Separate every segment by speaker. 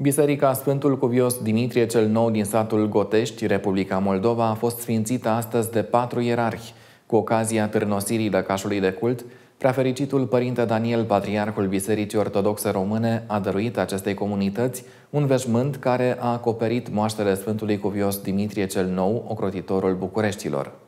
Speaker 1: Biserica Sfântul Cuvios Dimitrie cel Nou din satul Gotești, Republica Moldova, a fost sfințită astăzi de patru ierarhi. Cu ocazia târnosirii lăcașului de cult, preafericitul Părinte Daniel, Patriarhul Bisericii Ortodoxe Române, a dăruit acestei comunități un veșmânt care a acoperit moaștele Sfântului Cuvios Dimitrie cel Nou, ocrotitorul Bucureștilor.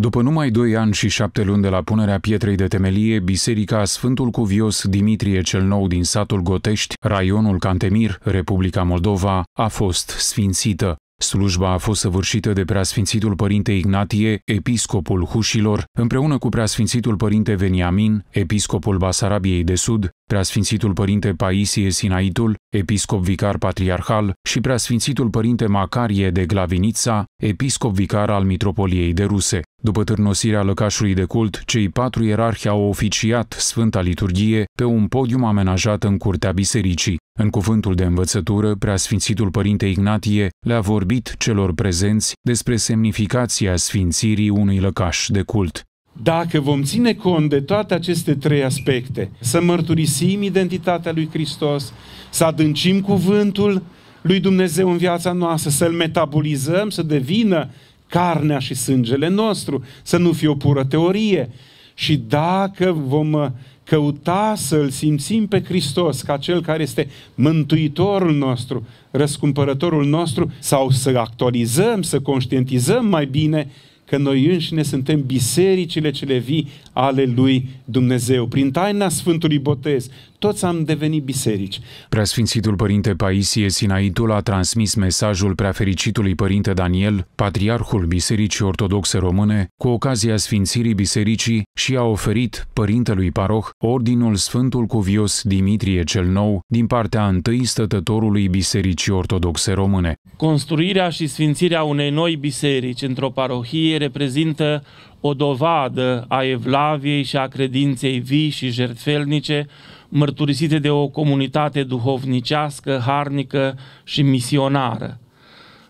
Speaker 2: După numai doi ani și șapte luni de la punerea pietrei de temelie, Biserica Sfântul Cuvios Dimitrie cel Nou din satul Gotești, raionul Cantemir, Republica Moldova, a fost sfințită. Slujba a fost săvârșită de preasfințitul părinte Ignatie, episcopul Hușilor, împreună cu preasfințitul părinte Veniamin, episcopul Basarabiei de Sud, preasfințitul părinte Paisie Sinaitul, episcop vicar patriarhal și preasfințitul părinte Macarie de Glavinița, episcop vicar al Mitropoliei de Ruse. După târnosirea lăcașului de cult, cei patru ierarhi au oficiat Sfânta Liturghie pe un podium amenajat în curtea bisericii. În cuvântul de învățătură, preasfințitul părinte Ignatie le-a vorbit celor prezenți despre semnificația sfințirii unui lăcaș de cult.
Speaker 3: Dacă vom ține cont de toate aceste trei aspecte, să mărturisim identitatea lui Hristos, să adâncim cuvântul lui Dumnezeu în viața noastră, să-l metabolizăm, să devină carnea și sângele nostru, să nu fie o pură teorie. Și dacă vom căuta să-L simțim pe Hristos ca Cel care este Mântuitorul nostru, răscumpărătorul nostru, sau să actualizăm, să conștientizăm mai bine că noi înșine suntem bisericile cele vii ale lui Dumnezeu. Prin taina Sfântului Botez, toți am devenit biserici.
Speaker 2: Preasfințitul Părinte Paisie Sinaitul a transmis mesajul preafericitului Părinte Daniel, Patriarhul Bisericii Ortodoxe Române, cu ocazia Sfințirii Bisericii și a oferit Părintelui Paroh Ordinul Sfântul Cuvios Dimitrie cel Nou din partea întâi stătătorului Bisericii Ortodoxe Române.
Speaker 4: Construirea și sfințirea unei noi biserici într-o parohie reprezintă o dovadă a evlaviei și a credinței vii și jertfelnice, mărturisite de o comunitate duhovnicească, harnică și misionară.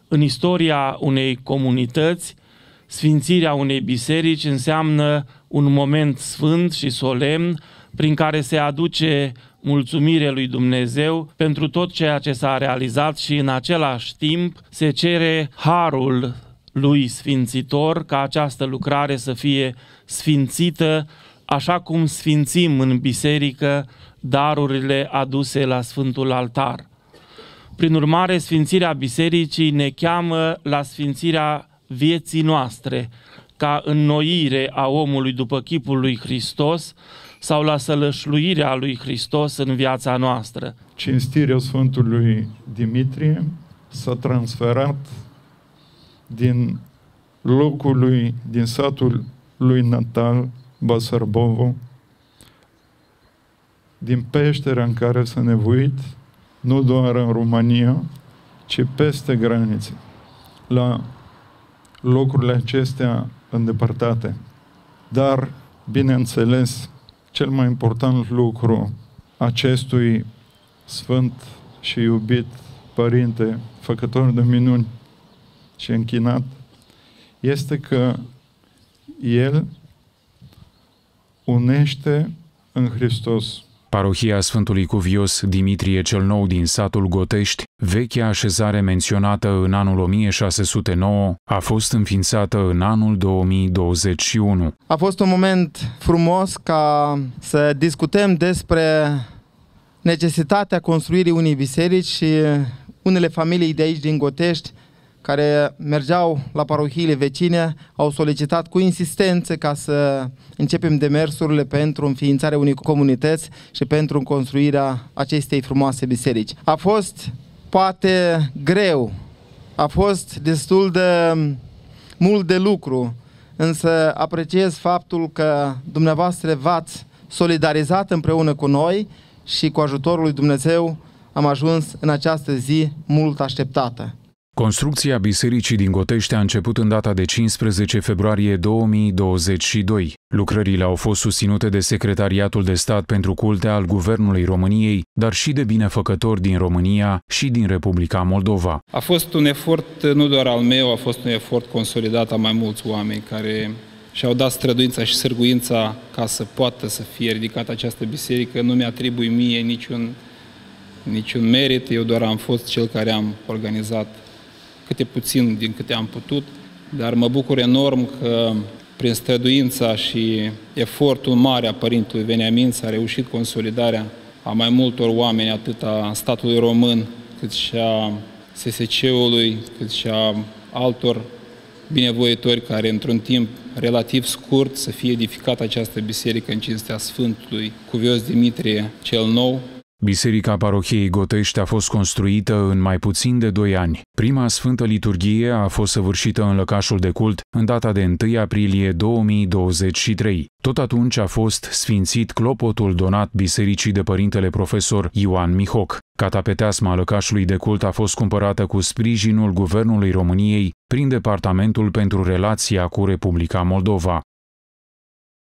Speaker 4: În istoria unei comunități, sfințirea unei biserici înseamnă un moment sfânt și solemn prin care se aduce mulțumire lui Dumnezeu pentru tot ceea ce s-a realizat și în același timp se cere harul lui sfințitor ca această lucrare să fie sfințită așa cum sfințim în biserică darurile aduse la Sfântul Altar. Prin urmare, sfințirea bisericii ne cheamă la sfințirea vieții noastre, ca înnoire a omului după chipul lui Hristos sau la sălășluirea lui Hristos în viața noastră.
Speaker 5: Cinstirea Sfântului Dimitrie s-a transferat din locul lui, din satul lui natal, Basarbovo, din peștera în care s-a nevoit, nu doar în România, ci peste granițe, la locurile acestea îndepărtate. Dar, bineînțeles, cel mai important lucru acestui sfânt și iubit părinte, făcător de minuni și închinat, este că el unește în Hristos
Speaker 2: Parohia Sfântului Cuvios Dimitrie cel Nou din satul Gotești, vechea așezare menționată în anul 1609, a fost înființată în anul 2021.
Speaker 6: A fost un moment frumos ca să discutăm despre necesitatea construirii unei biserici și unele familii de aici din Gotești care mergeau la parohiile vecine au solicitat cu insistență ca să începem demersurile pentru înființarea unei comunități și pentru construirea acestei frumoase biserici. A fost poate greu, a fost destul de mult de lucru, însă apreciez faptul că dumneavoastră v-ați solidarizat împreună cu noi și cu ajutorul lui Dumnezeu am ajuns în această zi mult așteptată.
Speaker 2: Construcția bisericii din Gotește a început în data de 15 februarie 2022. Lucrările au fost susținute de Secretariatul de Stat pentru Culte al Guvernului României, dar și de binefăcători din România și din Republica Moldova.
Speaker 7: A fost un efort nu doar al meu, a fost un efort consolidat a mai mulți oameni care și-au dat străduința și sârguința ca să poată să fie ridicată această biserică. Nu mi-atribui mie niciun niciun merit, eu doar am fost cel care am organizat câte puțin din câte am putut, dar mă bucur enorm că prin străduința și efortul mare a Părintelui Veniamin s-a reușit consolidarea a mai multor oameni, atât a statului român, cât și a SSC-ului, cât și a altor binevoitori care într-un timp relativ scurt să fie edificată această biserică în cinstea Sfântului Cuvios Dimitrie cel Nou,
Speaker 2: Biserica parohiei Gotești a fost construită în mai puțin de 2 ani. Prima sfântă liturghie a fost săvârșită în lăcașul de cult în data de 1 aprilie 2023. Tot atunci a fost sfințit clopotul donat bisericii de părintele profesor Ioan Mihoc. Catapeteasma lăcașului de cult a fost cumpărată cu sprijinul Guvernului României prin Departamentul pentru Relația cu Republica Moldova.